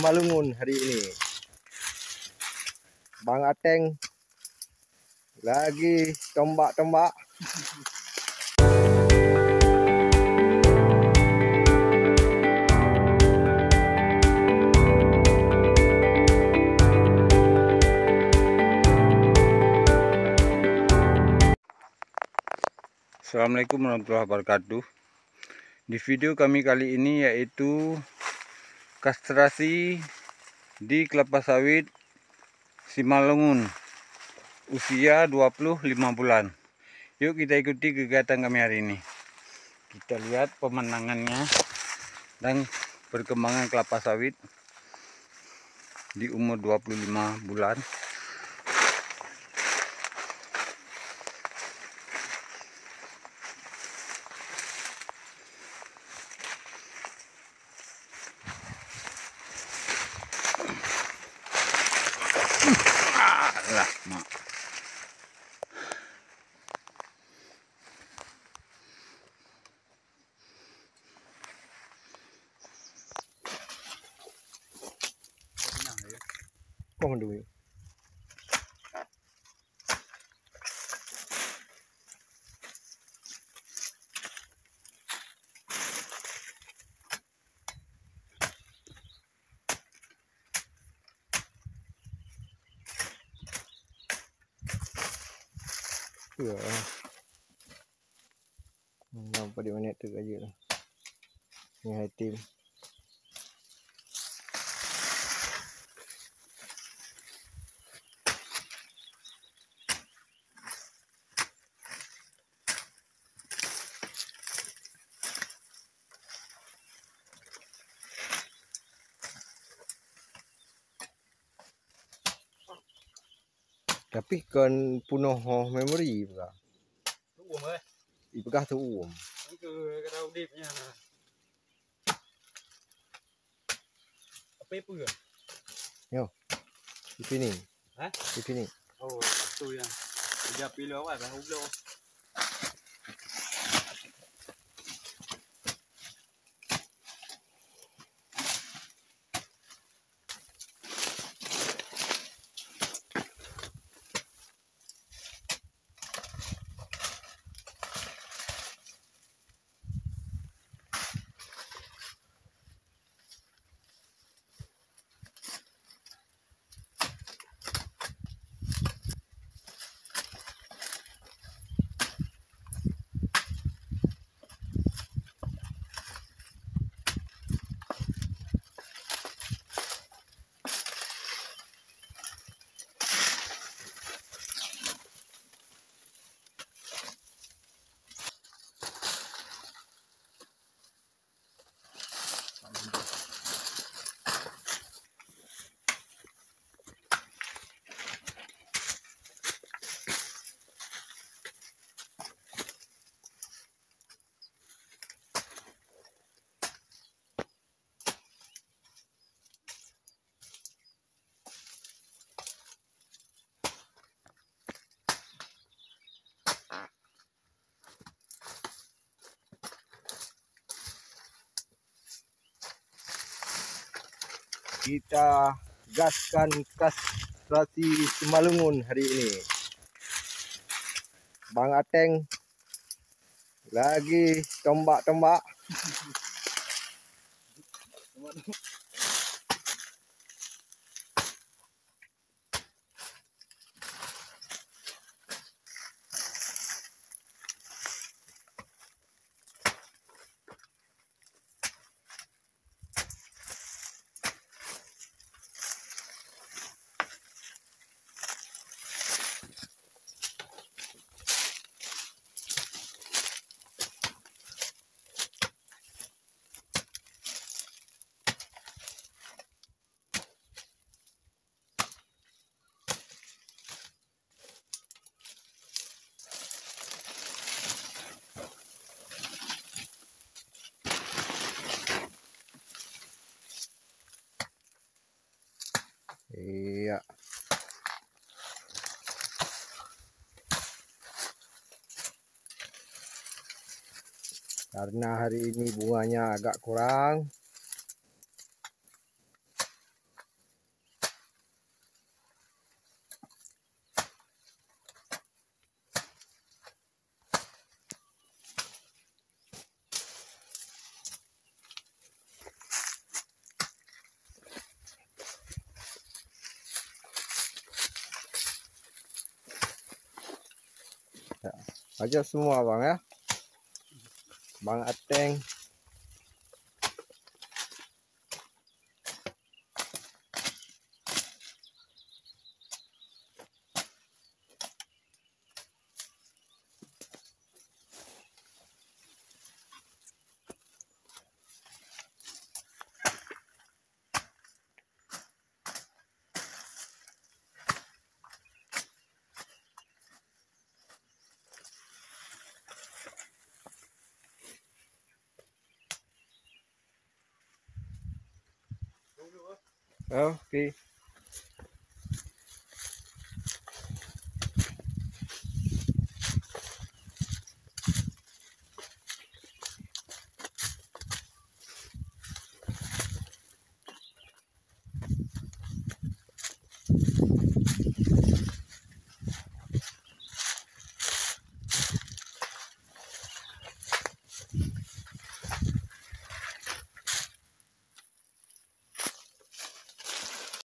Simalungun hari ini. Bang Ateng lagi tombak-tombak. Assalamualaikum warahmatullahi wabarakatuh Di video kami kali ini yaitu Kastrasi di kelapa sawit Simalungun Usia 25 bulan. Yuk kita ikuti kegiatan kami hari ini. Kita lihat pemandangannya Dan perkembangan kelapa sawit Di umur 25 bulan Lah, mak. Kok mendung? Menduit. Ya. Nampak di mana tu aja lah. Ni high team. Tapi kan punoh memory pula. Tuum eh. I pegah tu um. Ke kata udipnya lah. Apa apa ke? Yo. Di sini. Ha? Di sini. Oh, tu yang. Dia pilih awak dah ublok. Kita gaskan kastrasi Simalungun hari ini. Bang Ateng lagi tombak-tombak. Iya. Karena hari ini bunganya agak kurang. Ya. Aja semua bang ya. Bang Ateng. Okay.